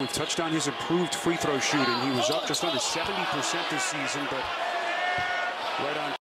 We've touched on his improved free throw shooting. He was up just under 70% this season, but right on